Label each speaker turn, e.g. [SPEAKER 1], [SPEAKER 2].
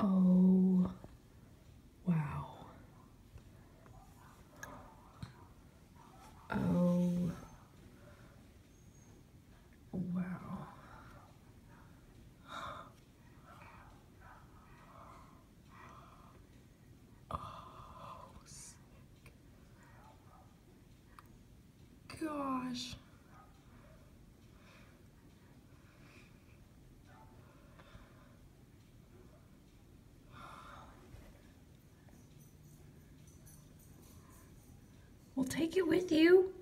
[SPEAKER 1] Oh, wow. Oh, wow. Oh, sick. Gosh. Well, take it with you.